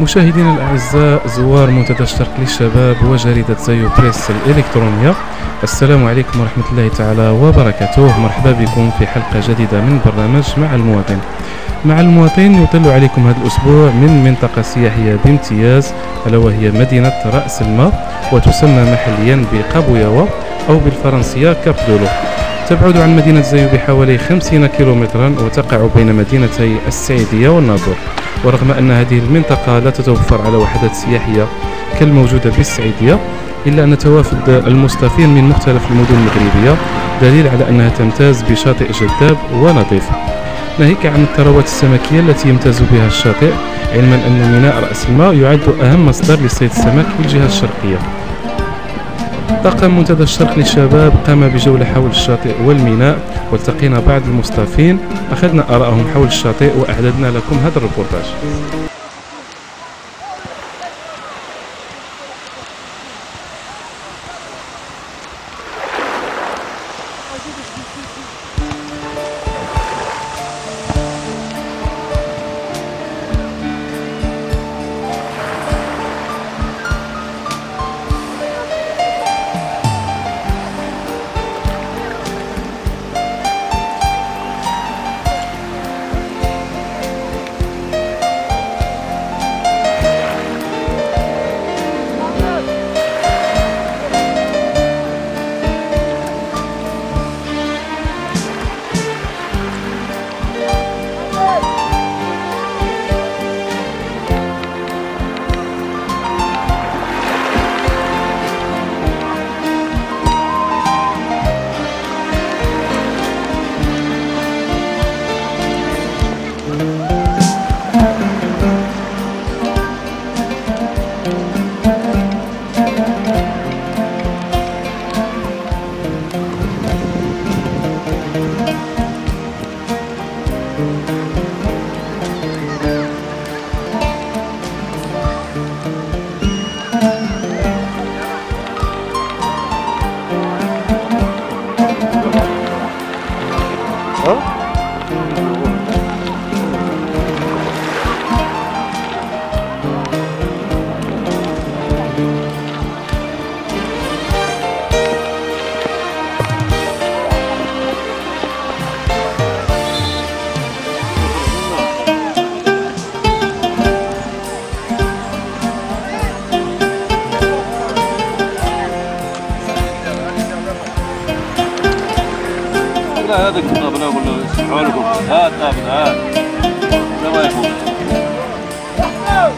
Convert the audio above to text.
مشاهدينا الأعزاء زوار منتدى الشرق للشباب وجريدة زيو بريس الإلكترونية. السلام عليكم ورحمة الله تعالى وبركاته. مرحبا بكم في حلقة جديدة من برنامج مع المواطن. مع المواطن يطل عليكم هذا الأسبوع من منطقة سياحية بامتياز ألا وهي مدينة رأس الماء وتسمى محليا بقابوياوا أو بالفرنسية كاب دولو تبعد عن مدينة زيو بحوالي 50 كيلومترا وتقع بين مدينتي السعيدية والناظور. ورغم أن هذه المنطقة لا تتوفر على وحدات سياحية كالموجودة بالسعيدية إلا أن توافد المصطفين من مختلف المدن المغربية دليل على أنها تمتاز بشاطئ جذاب ونظيف. ناهيك عن الثروات السمكية التي يمتاز بها الشاطئ علما أن ميناء رأس الماء يعد أهم مصدر لصيد السمك في الجهة الشرقية. طاقم منتدى الشرق للشباب قام بجولة حول الشاطئ والميناء والتقينا بعض المصطفين أخذنا آراءهم حول الشاطئ وأعددنا لكم هذا الريبورتاج. لا هذاك الطابلة ولا لكم ها الطابلة ها السلام عليكم ها